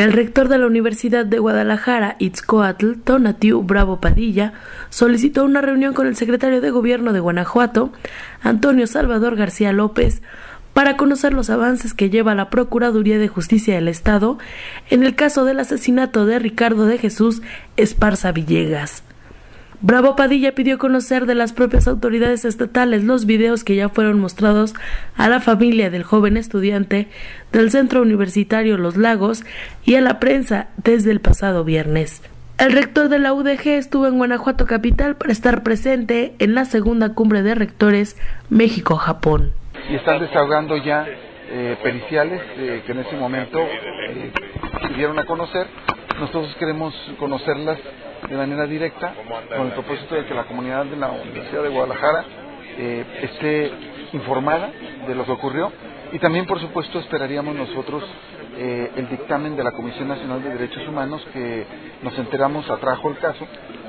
El rector de la Universidad de Guadalajara, Itzcoatl, Tonatiu Bravo Padilla, solicitó una reunión con el secretario de Gobierno de Guanajuato, Antonio Salvador García López, para conocer los avances que lleva la Procuraduría de Justicia del Estado en el caso del asesinato de Ricardo de Jesús Esparza Villegas. Bravo Padilla pidió conocer de las propias autoridades estatales los videos que ya fueron mostrados a la familia del joven estudiante del Centro Universitario Los Lagos y a la prensa desde el pasado viernes. El rector de la UDG estuvo en Guanajuato Capital para estar presente en la segunda cumbre de rectores México-Japón. Y están desahogando ya eh, periciales eh, que en ese momento eh, dieron a conocer. Nosotros queremos conocerlas de manera directa con el propósito de que la comunidad de la Universidad de Guadalajara eh, esté informada de lo que ocurrió y también por supuesto esperaríamos nosotros eh, el dictamen de la Comisión Nacional de Derechos Humanos que nos enteramos atrajo el caso.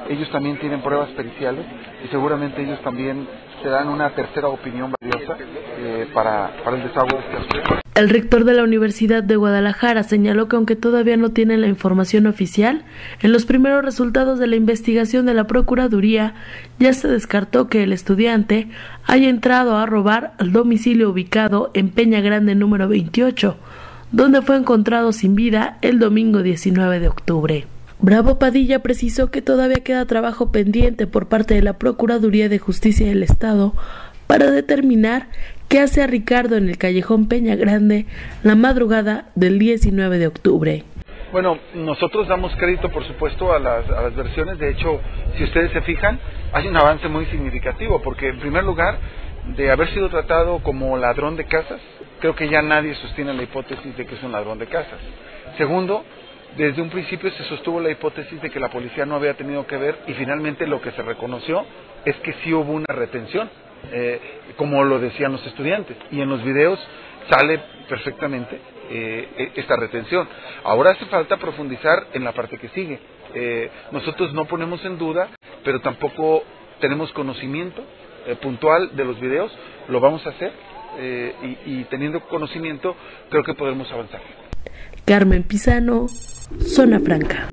Ellos también tienen pruebas periciales y seguramente ellos también se dan una tercera opinión valiosa eh, para, para el desahogo de este. El rector de la Universidad de Guadalajara señaló que aunque todavía no tienen la información oficial, en los primeros resultados de la investigación de la Procuraduría ya se descartó que el estudiante haya entrado a robar al domicilio ubicado en Peña Grande número 28, donde fue encontrado sin vida el domingo 19 de octubre. Bravo Padilla precisó que todavía queda trabajo pendiente por parte de la Procuraduría de Justicia del Estado para determinar qué hace a Ricardo en el callejón Peña Grande la madrugada del 19 de octubre. Bueno, nosotros damos crédito, por supuesto, a las, a las versiones. De hecho, si ustedes se fijan, hay un avance muy significativo, porque en primer lugar, de haber sido tratado como ladrón de casas, creo que ya nadie sostiene la hipótesis de que es un ladrón de casas. Segundo, desde un principio se sostuvo la hipótesis de que la policía no había tenido que ver y finalmente lo que se reconoció es que sí hubo una retención eh, como lo decían los estudiantes. Y en los videos sale perfectamente eh, e-, esta retención. Ahora hace falta profundizar en la parte que sigue. Eh, nosotros no ponemos en duda, pero tampoco tenemos conocimiento eh, puntual de los videos. Lo vamos a hacer y, y teniendo conocimiento creo que podremos avanzar. Carmen Pisano, Zona Franca.